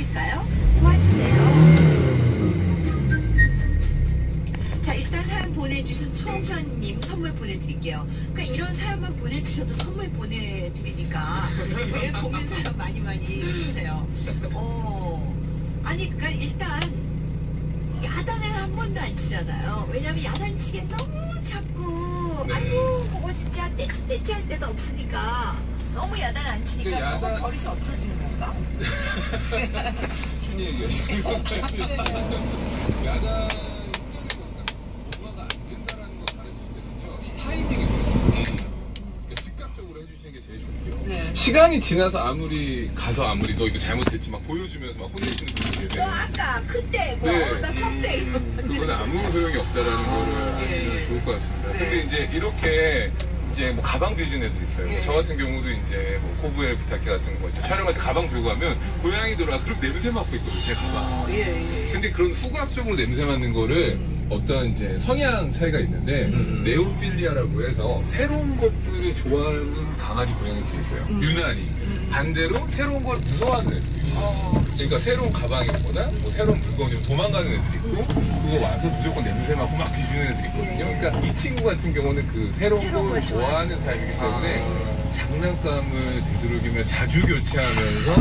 계실까요? 도와주세요. 자, 일단 사연 보내주신 송현님 선물 보내드릴게요. 그러니까 이런 사연만 보내주셔도 선물 보내드리니까 왜 고민 사연 많이 많이 주세요. 어, 아니, 그러니까 일단 야단을 한 번도 안 치잖아요. 왜냐면 야단 치기엔 너무 자꾸 네. 아이고 그거 너무 야단 안 치니까 그 야단- 버릇이 없어지는 건가? 무슨 얘기하시는 거예요? 야단 뭐가 안 된다라는 거 가르칠 때는요 이 타이밍이거든요. 그러니까 즉각적으로 해주시는 게 제일 좋고요. 네. 시간이 지나서 아무리 가서 아무리 너 이거 잘못했지 막 보여주면서 막 혼내시는 분들이 너 계세요. 아까 그때 뭐 네. 나 쳤대 이거. 그거는 아무 소용이 없다라는 거를 예, 아시면 예. 좋을 것 같습니다. 네. 근데 이제 이렇게 이제 뭐 가방 뒤진 애들 있어요. 예. 저 같은 경우도 이제 뭐 코브엘 부탁해 같은 거 있죠. 촬영할 때 가방 들고 가면 고양이 들어와서 그렇게 냄새 맡고 있거든요. 제 가방. 어, 예, 예. 근데 그런 후각적으로 냄새 맡는 거를 어떤 이제 성향 차이가 있는데 음. 네오필리아라고 해서 새로운 것들을 좋아하는 강아지 고양이들이 있어요. 음. 유난히 음. 반대로 새로운 걸 무서워하는 애들이 있어요. 어, 그러니까 새로운 가방이 오거나 뭐 새로운 물건이 도망가는 애들이 있고 그거 와서 무조건 냄새 맡고 막 뒤지는 애들이 있거든요. 그러니까 이 친구 같은 경우는 그 새로운 새로운 걸걸 좋아하는 타입이기 때문에 아. 장난감을 되도록이면 자주 교체하면서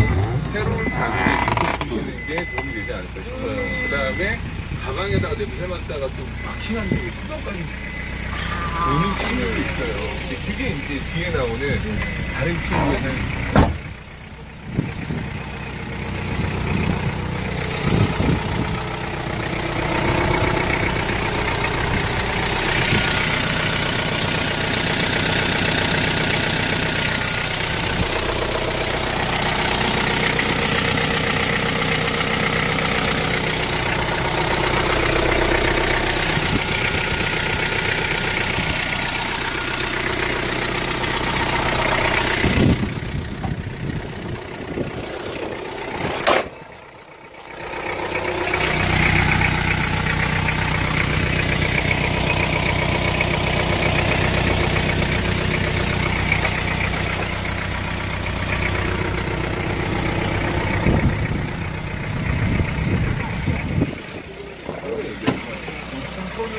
새로운 자극을 계속 주시는 게 도움이 되지 않을까 싶어요. 그 다음에 가방에다가 냄새 맡다가 또 마킹하는 게 신경까지 오는 친구도 있어요. 근데 그게 이제 뒤에 나오는 다른 친구의 삶.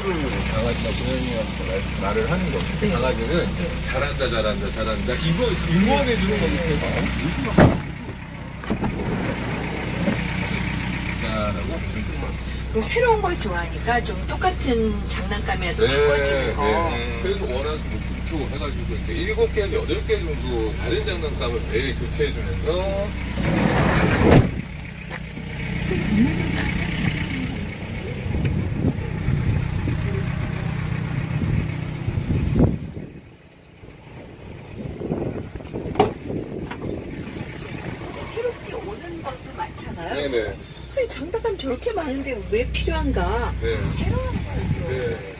손으로 강아지나 고양이한테 말- 말을 하는 거죠. 네. 강아지는 잘한다, 잘한다, 잘한다. 이거 응원해 주는 거기 때문에. 그 새로운 걸 좋아하니까 좀 똑같은 장난감이라도 바꿔주는 거. 네. 그래서 원하시는 목표 해가지고 이렇게 일곱 개에서 여덟 개 정도 다른 장난감을 매일 교체해주면서 새롭게 오는 것도 많잖아요. 네네. 장난감 저렇게 많은데 왜 필요한가? 네. 새로운 걸 좀. 네. 그